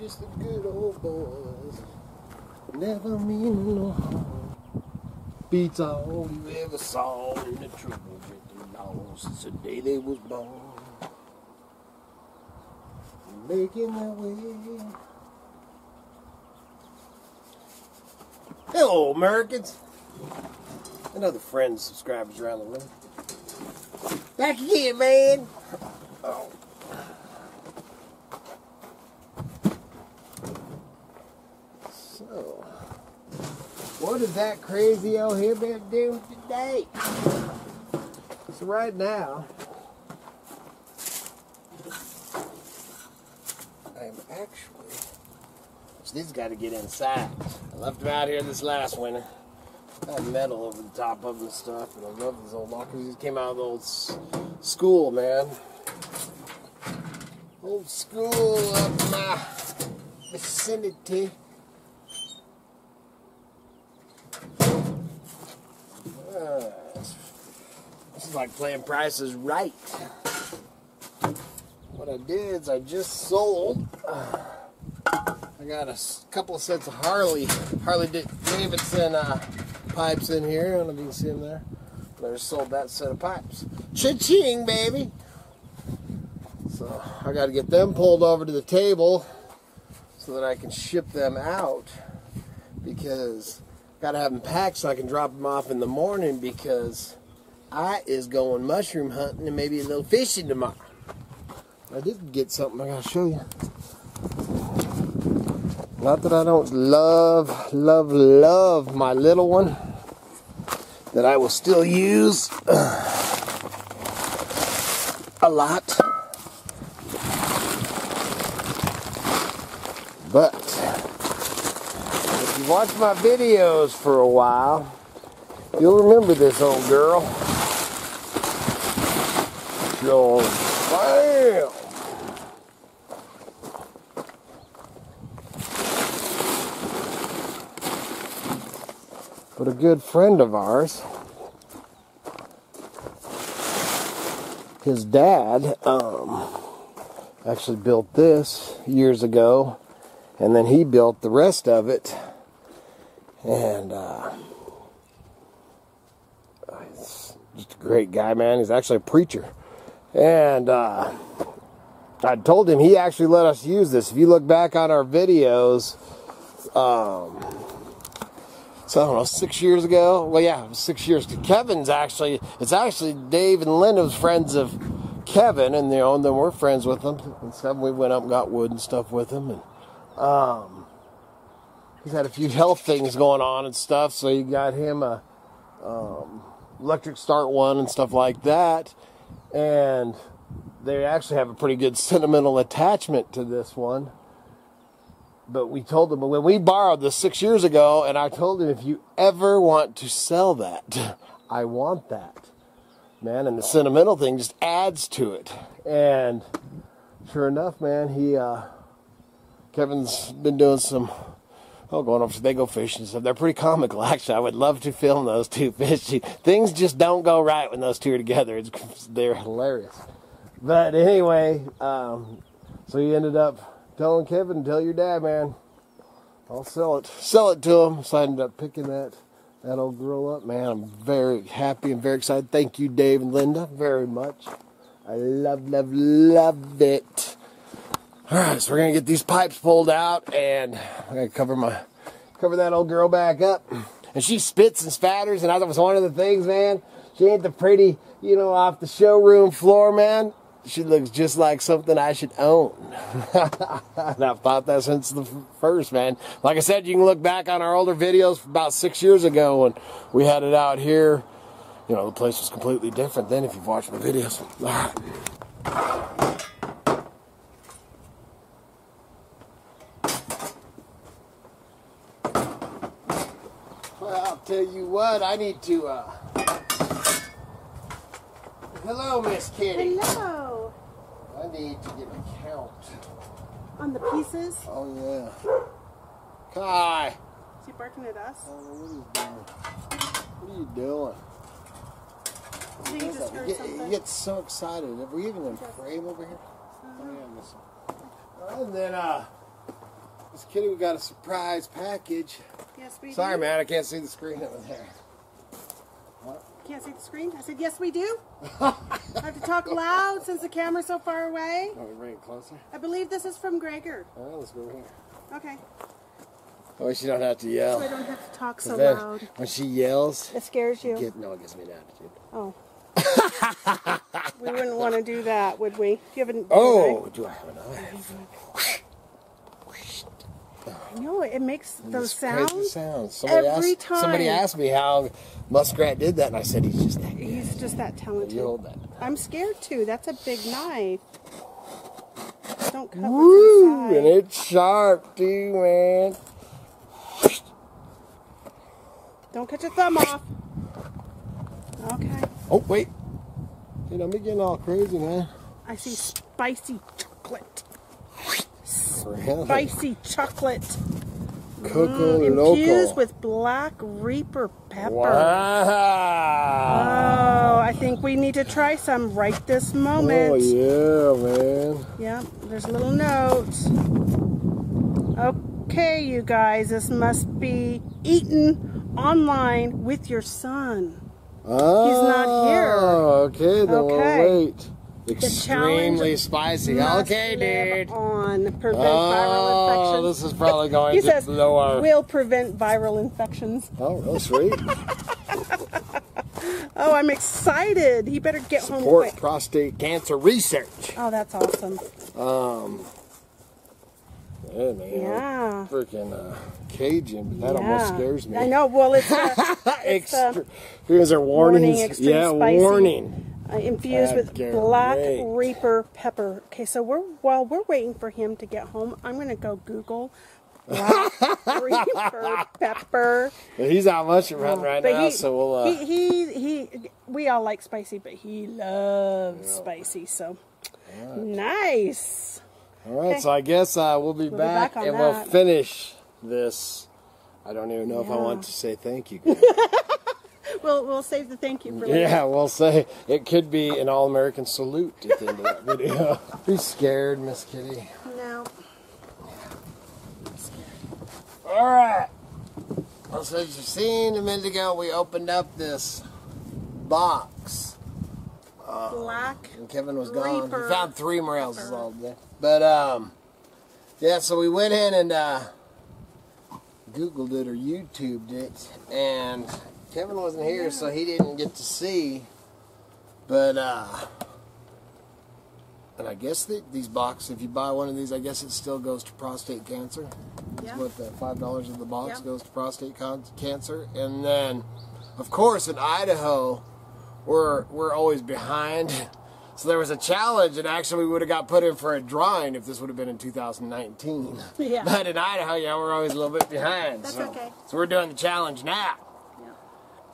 just the good old boys. Never mean no harm. Beats all you ever saw in the trouble with the law since the day they was born. Making their way. Hello, Americans. And other friends, subscribers around the room. Back again, man. Oh. So, what is that crazy old hillbilly doing today? So right now, I'm actually. So these got to get inside. I left them out here this last winter. I had metal over the top of them and stuff, and I love these old lockers. These came out of the old school, man. Old school in my vicinity. Is like playing prices right. What I did is I just sold. I got a couple of sets of Harley Harley Davidson uh, pipes in here. I don't know if you can see them there. But I just sold that set of pipes. Cha-ching, baby! So I got to get them pulled over to the table so that I can ship them out because got to have them packed so I can drop them off in the morning because I is going mushroom hunting and maybe a little fishing tomorrow. I did get something I got to show you. Not that I don't love, love, love my little one that I will still use a lot. But if you watch my videos for a while, you'll remember this old girl. Bam! But a good friend of ours, his dad, um, actually built this years ago, and then he built the rest of it. And uh, he's just a great guy, man. He's actually a preacher. And uh, I told him he actually let us use this. If you look back on our videos, um, so I don't know, six years ago. Well, yeah, six years. Kevyn's actually, it's actually Dave and Linda was friends of Kevyn, and know, and then we're friends with them and stuff. We went up and got wood and stuff with him, and um, he's had a few health things going on and stuff. So you got him a um, electric start one and stuff like that, and they actually have a pretty good sentimental attachment to this one but we told them when we borrowed this six years ago, and I told him if you ever want to sell that, I want that, man. And the sentimental thing just adds to it. And sure enough, man, he uh, Kevyn's been doing some. Oh, going over, they go fishing stuff. They're pretty comical, actually. I would love to film those two fishing. Things just don't go right when those two are together. It's, they're hilarious. But anyway, um, so you ended up telling Kevyn, tell your dad, man, I'll sell it. Sell it to him. So I ended up picking that that old girl up. Man, I'm very happy and very excited. Thank you, Dave and Linda, very much. I love, love, love it. All right, so we're gonna get these pipes pulled out, and I'm gonna cover my cover that old girl back up. And she spits and spatters, and it was one of the things, man. She ain't the pretty, you know, off the showroom floor, man she looks just like something I should own. and I've thought that since the first, man. Like I said, you can look back on our older videos about six years ago when we had it out here. You know, the place was completely different then if you've watched my videos. All right. Well, I'll tell you what, I need to, uh... Hello, Miss Kitty. Hello. I need to get a count. On the pieces? Oh yeah. Kai. Is he barking at us? I don't know what doing. What are you doing? Did he What's just He, get- he gets so excited. Have we even in frame over here? Oh yeah, miss him. And then uh Miss Kitty, we got a surprise package. Yes, we Sorry, do. man, I can't see the screen over there. Can't see the screen? I said, yes, we do. I have to talk loud since the camera's so far away. Want me bring it closer? I believe this is from Gregor. All right, let's go over here. Okay. I wish you don't have to yell. So I don't have to talk so then loud. when she yells, It scares you. get, no, it gives me an attitude. Oh. we wouldn't want to do that, would we? Do you have an, Oh, do I have a knife? No, it makes those This crazy sounds. sounds. Somebody every asked, Somebody asked me how Muskrat did that, and I said he's just that good. He's just that talented. That. I'm scared too. That's a big knife. Don't cut Woo! And it's sharp too, man. Don't cut your thumb off. Okay. Oh wait, dude, I'm getting all crazy, man. I see spicy chocolate. Really? Spicy chocolate. Cocoa Mm, Loco. infused with black reaper pepper. Wow. Oh, I think we need to try some right this moment. Oh yeah, man. Yep, there's a little note. Okay, you guys, this must be eaten online with your son. Oh, He's not here. Okay, then Okay. we'll wait. Extremely spicy. Okay, dude. On prevent Oh, viral infections. this is probably going he to says blow our. will prevent viral infections. Oh, real sweet. Oh, I'm excited. He better get home Support quick. prostate cancer research. Oh, that's awesome. Um. Yeah, man. Yeah. Freaking uh, Cajun, but that almost scares me. I know. Well, it's uh, it's, uh, Here's our warnings. warning, yeah, spicy. warning. Uh, infused with black reaper pepper. Okay, so we're while we're waiting for him to get home, I'm gonna go Google black reaper pepper. Well, he's out mushroom right But now, he, so we'll. Uh, he, he he we all like spicy, but he loves spicy. So nice. all right, okay. so I guess uh, we'll be be back, back on and we'll finish this. I don't even know if I want to say thank you. We'll we'll save the thank you for later. yeah, we'll say it could be an all-American salute at the end of that video. Be scared, Miss Kitty. No. All right. Well, so as you've seen a minute ago, we opened up this box. Black. And Kevyn was gone. Reaper. He found three morels all day. But um, yeah. So we went in and uh, Googled it or YouTubed it, and Kevyn wasn't here, so he didn't get to see. But uh, and I guess that these boxes, if you buy one of these, I guess it still goes to prostate cancer. Yeah. What the five dollars of the box Yeah. goes to prostate con- cancer, and then, of course, in Idaho, we're we're always behind. So there was a challenge, and actually we would have got put in for a drawing if this would have been in 2019. Yeah. But in Idaho, yeah, we're always a little bit behind. That's so, okay. So we're doing the challenge now.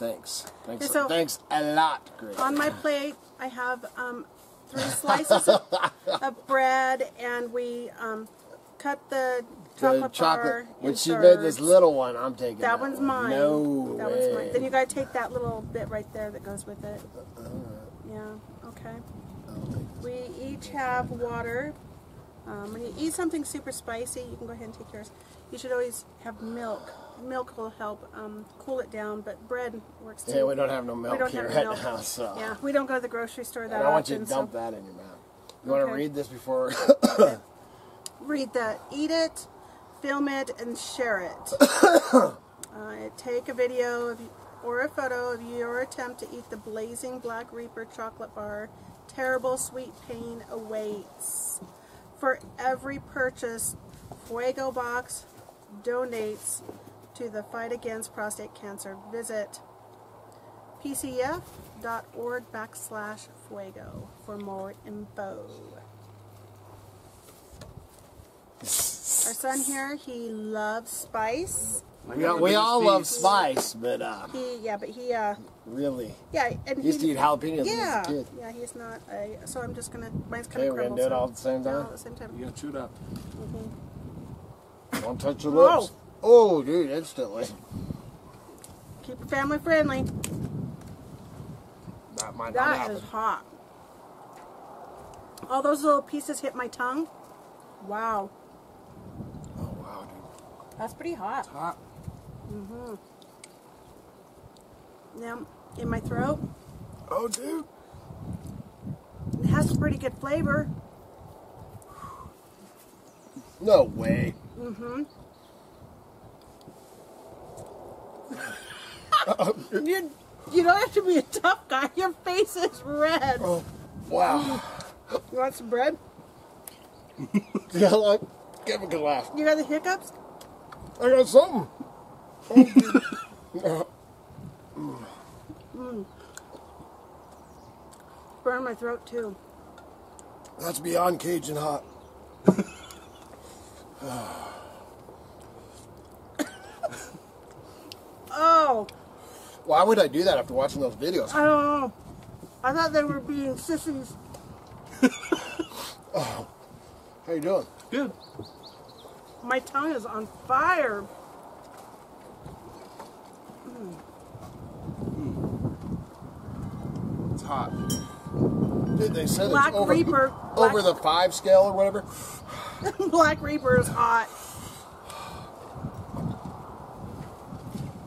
Thanks. Thanks. So- thanks a lot, Greg. On my plate, I have um, three slices of, of bread, and we um, cut the The chocolate, chocolate. bar. When she made this little one, I'm taking that. That one's one. mine. No that way. one's mine. Then you gotta take that little bit right there that goes with it. Yeah. Okay. We each have water. Um, when you eat something super spicy, you can go ahead and take yours. You should always have milk. Milk will help um, cool it down, but bread works too. Yeah, we don't have no milk here right milk. now, so. Yeah, we don't go to the grocery store that And I want often. you to dump so that in your mouth. You want to read this before? read the eat it, film it, and share it. uh, take a video of, or a photo of your attempt to eat the blazing Black Reaper chocolate bar. Terrible sweet pain awaits. For every purchase, Fuego Box donates to the fight against prostate cancer. Visit pcf.org backslash fuego for more info. Our son here, he loves spice. we all, we all love spice, but uh, He, yeah, but he, uh, really, yeah, and he used to eat jalapenos yeah, as a kid. yeah, he's not a. So I'm just gonna. Mine's kind Okay, of we're gonna do it all at the same Yeah, time? all at the same time. You gotta chew it up. Don't touch your Whoa. Oh, dude, instantly. Keep it family friendly. That might not That happen. is hot. All those little pieces hit my tongue. Wow. Oh, wow. Dude. That's pretty hot. Hot. Mm-hmm. Now, in my throat, Oh, dude. it has pretty good flavor. No way. You, you don't have to be a tough guy. Your face is red. Oh, wow. You want some bread? yeah, like, give a good laugh. You got the hiccups? I got something. Burn my throat too. That's beyond Cajun hot. Oh, Why would I do that after watching those videos? I don't know. I thought they were being sissies. Oh. How you doing? Good. My tongue is on fire. Hmm. It's hot. Dude, they said Black it's over, Reaper. over Black- the five scale or whatever. Black Reaper is hot.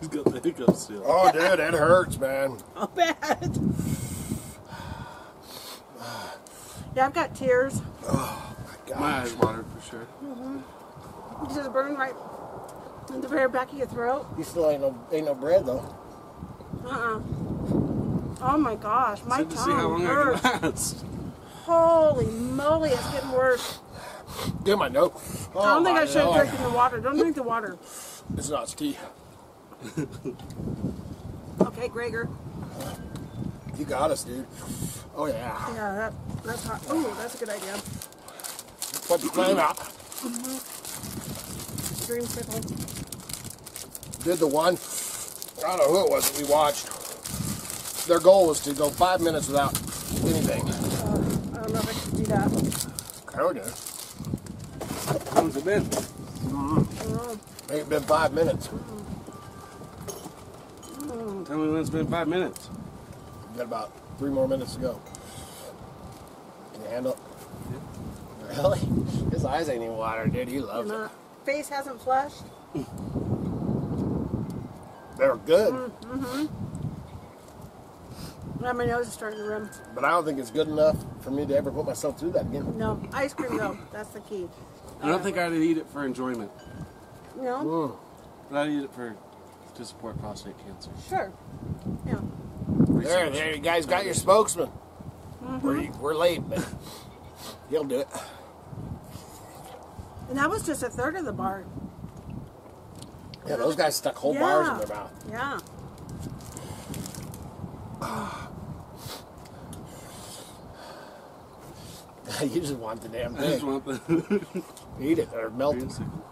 He's got the hiccups still. Oh, dude, it hurts, man. Oh, bad. Yeah, I've got tears. God. My eyes watered for sure. Mhm. It just burned right in the very back of your throat. You still ain't no ain't no bread though. Uh-uh. Oh my gosh, my Excited to see how tongue long I hurts. can last. Holy moly, it's getting worse. Dude, my nose. Oh, I don't think I should have drinking the water. Don't drink the water. It's not it's tea. Okay, Gregor. You got us, dude. Oh yeah. Yeah, that, that's hot. Ooh, that's a good idea. Put the flame out. Mm-hmm. Dreamsicle. Did the one. I don't know who it was that we watched. Their goal was to go five minutes without anything. Uh, I don't know if I can do that. Hell yeah. How long's it been? Oh, Ain't been five minutes. Mm-hmm. Tell me when it's been five minutes. We've Got about three more minutes to go. Can you handle it? Really? His eyes ain't even watered, dude. He loves it. uh, face hasn't flushed. They're good, Mm. Now my nose is starting to run. but I don't think it's good enough for me to ever put myself through that again. No, ice cream though. That's the key. I don't think I'd eat it for enjoyment, No? Mm. but I'd eat it for to support prostate cancer. Sure. Yeah. There, there, you guys got your spokesman. Mm-hmm. We're, we're late, but he'll do it. And that was just a third of the bar. Yeah, those guys stuck whole bars in their mouth. Yeah. you just want the damn thing. I just thing. want the Eat it or melt it. creamsicle.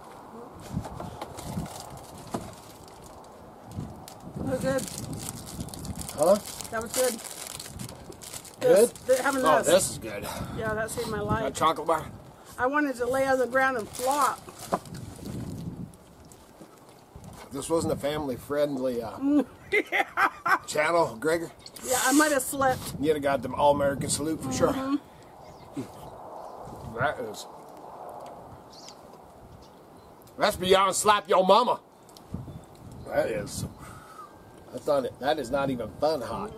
That was good. Huh? That was good. Good? This, having Oh, this. this is good. Yeah, that saved my life. A chocolate bar. I wanted to lay on the ground and flop. This wasn't a family friendly uh, channel, Gregor, Yeah, I might have slipped. you'd have got them all American salute for sure. That is. That's beyond slap your mama. That is. That's not it. That is not even fun hot.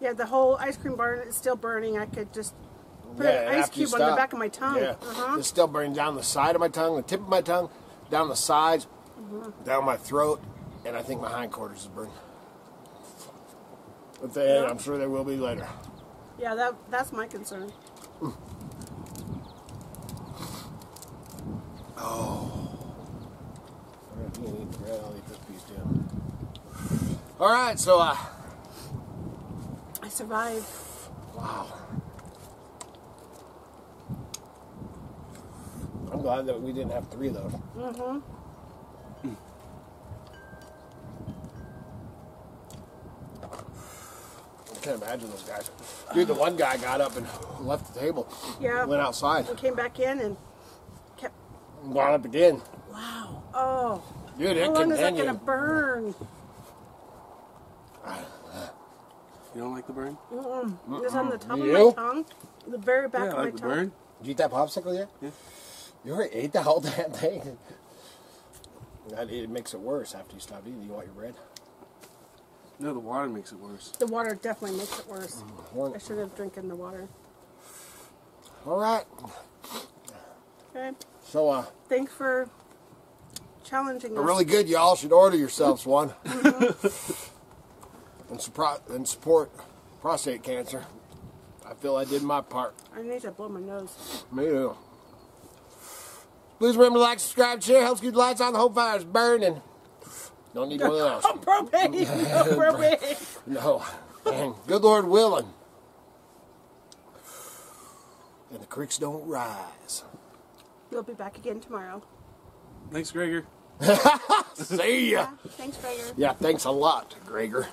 Yeah, the whole ice cream bar is still burning. I could just put Yeah, an ice cube on the back of my tongue. Yeah. Uh-huh. It's still burning down the side of my tongue, the tip of my tongue, down the sides, Mm-hmm. down my throat, and I think my hindquarters is burning. But then I'm sure there will be later. Yeah, that that's my concern. Alright, you can eat the bread, I'll eat this piece too. All right, so uh, I survived. wow. I'm glad that we didn't have three of those. Mm-hmm. I can't imagine those guys. Dude, the one guy got up and left the table, Yeah. went outside, We came back in and kept. and got up again. Wow. Oh. Dude, it How long is that gonna burn? You don't like the burn? It's on the top You? of my tongue, the very back yeah, of I my like the tongue. burn. Did you eat that popsicle yet? Yeah. You already ate the whole damn thing. That it makes it worse after you stop eating. You want your bread? No, the water makes it worse. The water definitely makes it worse. Well, I should have drinking the water. All right. Okay. So, uh, Thanks for challenging they're us. really good. Y'all should order yourselves one. Mm-hmm. and, suppro- and support prostate cancer. I feel I did my part. I need to blow my nose. Me too. Please remember to like, subscribe, share. Helps keep the lights on. The whole fire's burning. Don't need one of those. Oh, propane! Oh, propane! No. And good Lord willing. And the creeks don't rise. You'll be back again tomorrow. Thanks, Gregor. See ya. Thanks, Gregor. Yeah, thanks a lot, Gregor.